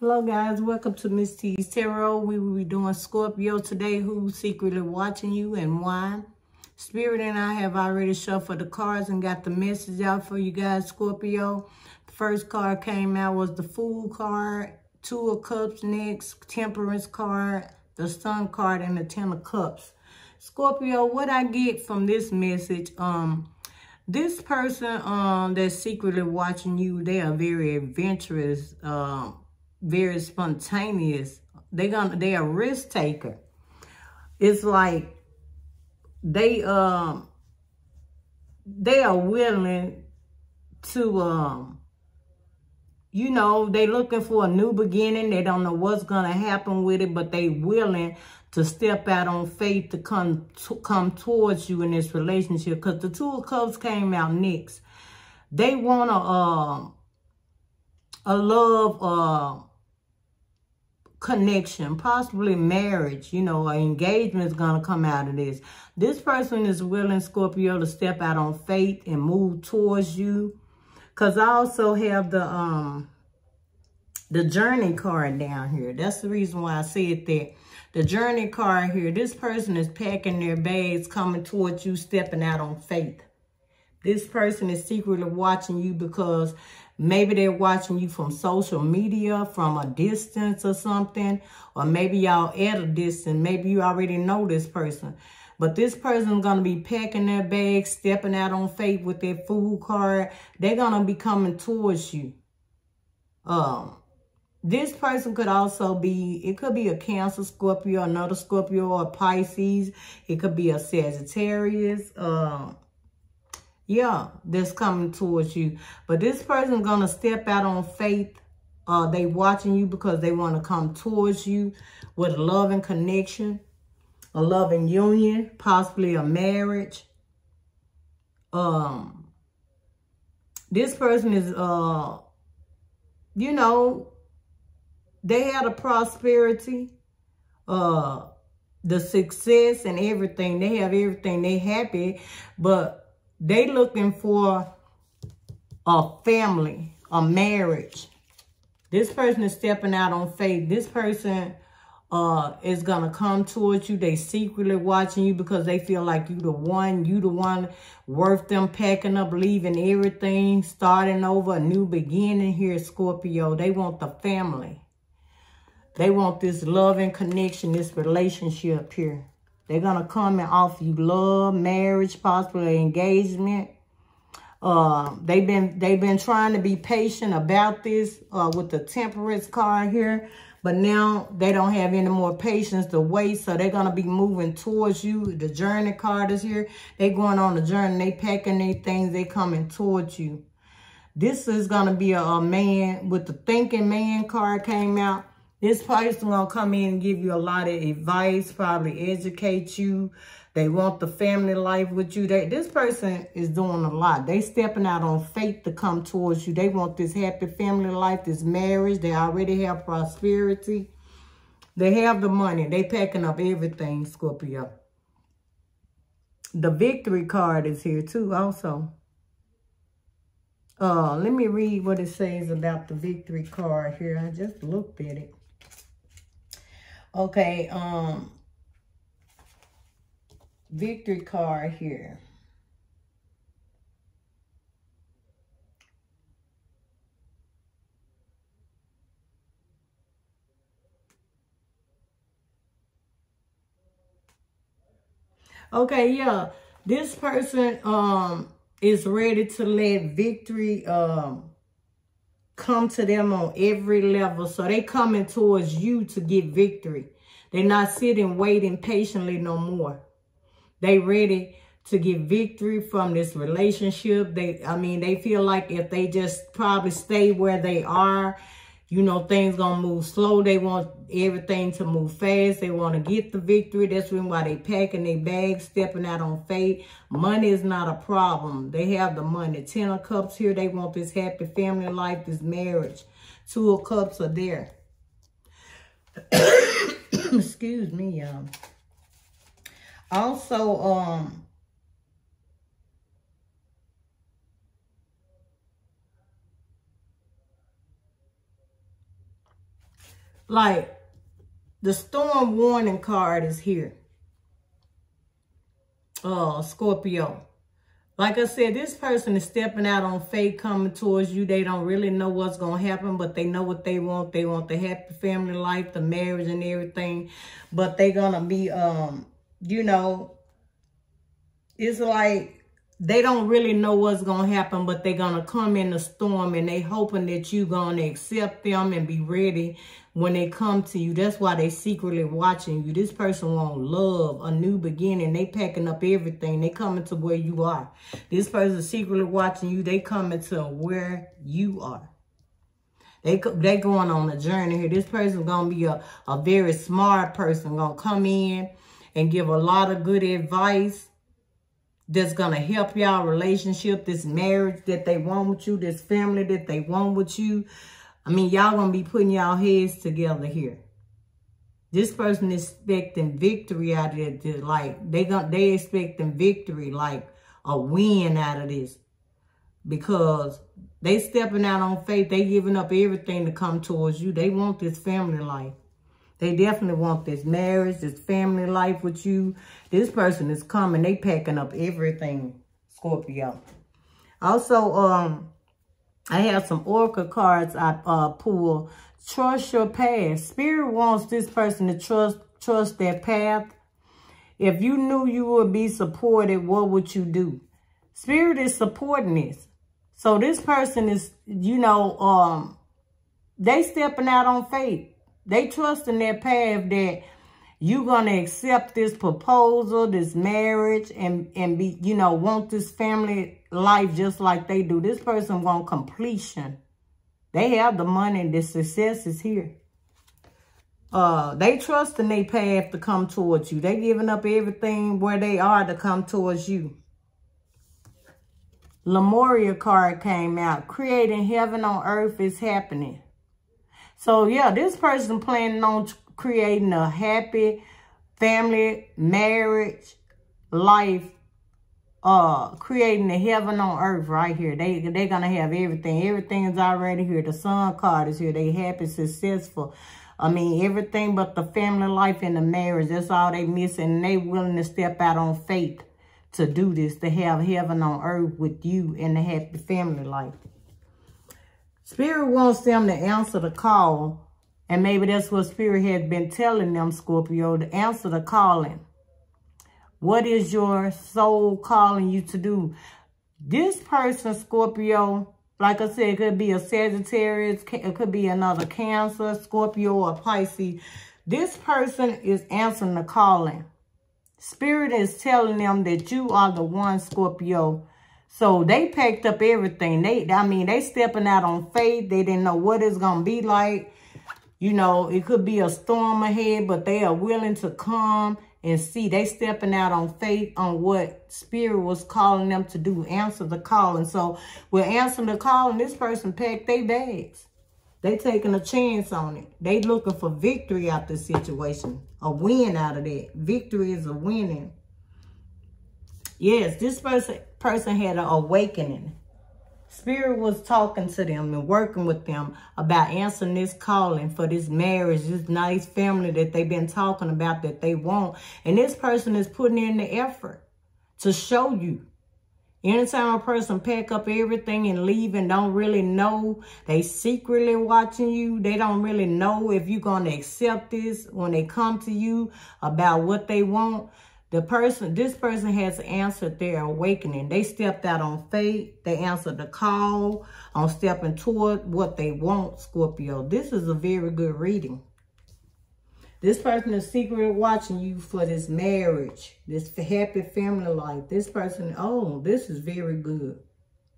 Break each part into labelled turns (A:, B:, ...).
A: Hello guys, welcome to Miss Tea's Tarot. We will be doing Scorpio today, who's secretly watching you and why. Spirit and I have already shuffled the cards and got the message out for you guys, Scorpio. The first card came out was the Fool card, Two of Cups next, Temperance card, the Sun card, and the Ten of Cups. Scorpio, what I get from this message, um, this person um that's secretly watching you, they are very adventurous, um, very spontaneous. They gonna they a risk taker. It's like they um they are willing to um you know they looking for a new beginning they don't know what's gonna happen with it but they willing to step out on faith to come to come towards you in this relationship because the two of cups came out next they want to um a love uh connection, possibly marriage, you know, an engagement is going to come out of this. This person is willing, Scorpio, to step out on faith and move towards you. Because I also have the um the journey card down here. That's the reason why I said that. The journey card here, this person is packing their bags, coming towards you, stepping out on faith. This person is secretly watching you because Maybe they're watching you from social media, from a distance or something. Or maybe y'all at a distance. Maybe you already know this person. But this person's going to be packing their bags, stepping out on faith with their Fool card. They're going to be coming towards you. Um, this person could also be, it could be a Cancer, Scorpio, another Scorpio, or Pisces. It could be a Sagittarius. Um, yeah, that's coming towards you. But this person's going to step out on faith. Uh, they watching you because they want to come towards you with a loving connection, a loving union, possibly a marriage. Um, this person is, uh, you know, they had a prosperity, uh, the success and everything. They have everything. They happy, but they looking for a family, a marriage. This person is stepping out on faith. This person uh, is going to come towards you. They secretly watching you because they feel like you the one, you the one worth them packing up, leaving everything, starting over, a new beginning here, Scorpio. They want the family. They want this love and connection, this relationship here. They're going to come and offer you love, marriage, possibly engagement. Uh, they've been they've been trying to be patient about this uh, with the temperance card here, but now they don't have any more patience to wait, so they're gonna be moving towards you. The journey card is here. They're going on a journey. They packing their things. They coming towards you. This is gonna be a, a man with the thinking man card came out. This person gonna come in and give you a lot of advice, probably educate you. They want the family life with you. They, this person is doing a lot. They stepping out on faith to come towards you. They want this happy family life, this marriage. They already have prosperity. They have the money. They packing up everything, Scorpio. The victory card is here too also. Uh, let me read what it says about the victory card here. I just looked at it. Okay, um, victory card here. Okay, yeah. This person um is ready to let victory um come to them on every level. So they coming towards you to get victory. They're not sitting waiting patiently no more. They ready to get victory from this relationship. They, I mean, they feel like if they just probably stay where they are you know, things gonna move slow. They want everything to move fast. They want to get the victory. That's when why they packing their bags, stepping out on faith. Money is not a problem. They have the money. Ten of cups here. They want this happy family life, this marriage. Two of cups are there. Excuse me, y'all. Also, um, like the storm warning card is here. Uh, Scorpio. Like I said, this person is stepping out on faith coming towards you. They don't really know what's going to happen, but they know what they want. They want the happy family life, the marriage and everything. But they're going to be, um, you know, it's like they don't really know what's going to happen, but they're going to come in the storm and they hoping that you're going to accept them and be ready when they come to you. That's why they secretly watching you. This person want love, a new beginning. They packing up everything. They coming to where you are. This person secretly watching you. They coming to where you are. They they going on a journey here. This person going to be a, a very smart person. Going to come in and give a lot of good advice that's going to help y'all relationship, this marriage that they want with you, this family that they want with you. I mean, y'all going to be putting y'all heads together here. This person is expecting victory out of this. Like, they got, they expecting victory, like a win out of this. Because they stepping out on faith. They giving up everything to come towards you. They want this family life. They definitely want this marriage, this family life with you. This person is coming. They packing up everything, Scorpio. Also, um, I have some Oracle cards I uh, pull. Trust your path. Spirit wants this person to trust trust their path. If you knew you would be supported, what would you do? Spirit is supporting this. So this person is, you know, um, they stepping out on faith. They trust in their path that you're going to accept this proposal, this marriage, and, and be, you know, want this family life just like they do. This person want completion. They have the money. The success is here. Uh, they trust in their path to come towards you. They giving up everything where they are to come towards you. Lemuria card came out. Creating heaven on earth is happening. So, yeah, this person planning on creating a happy family, marriage, life uh creating the heaven on earth right here. They they're gonna have everything. Everything is already here. The sun card is here. They happy, successful. I mean, everything but the family life and the marriage. That's all they missing. And they willing to step out on faith to do this, to have heaven on earth with you and the happy family life. Spirit wants them to answer the call. And maybe that's what Spirit has been telling them, Scorpio, to answer the calling. What is your soul calling you to do? This person, Scorpio, like I said, it could be a Sagittarius, it could be another Cancer, Scorpio, or Pisces. This person is answering the calling. Spirit is telling them that you are the one, Scorpio. So they packed up everything. They, I mean, they stepping out on faith. They didn't know what it's going to be like. You know, it could be a storm ahead, but they are willing to come and see. They stepping out on faith on what spirit was calling them to do answer the call and so we're answering the call and this person packed their bags. They taking a chance on it. They looking for victory out this situation. A win out of that. Victory is a winning. Yes this person person had an awakening Spirit was talking to them and working with them about answering this calling for this marriage, this nice family that they've been talking about that they want. And this person is putting in the effort to show you. Anytime a person pack up everything and leave and don't really know, they secretly watching you. They don't really know if you're going to accept this when they come to you about what they want. The person, this person has answered their awakening. They stepped out on faith. They answered the call on stepping toward what they want, Scorpio. This is a very good reading. This person is secretly watching you for this marriage, this happy family life. This person, oh, this is very good.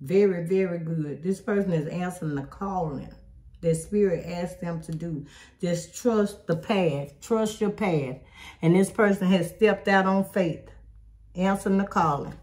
A: Very, very good. This person is answering the calling that spirit asked them to do. Just trust the path. Trust your path. And this person has stepped out on faith, answering the calling.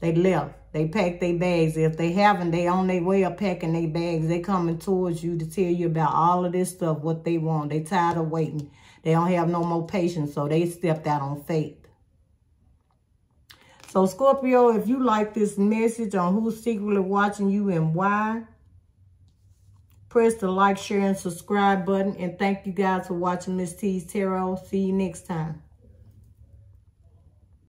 A: They left. They packed their bags. If they haven't, they on their way of packing their bags. They coming towards you to tell you about all of this stuff, what they want. They tired of waiting. They don't have no more patience, so they stepped out on faith. So, Scorpio, if you like this message on who's secretly watching you and why, Press the like, share, and subscribe button. And thank you guys for watching Miss Tea's Tarot. See you next time.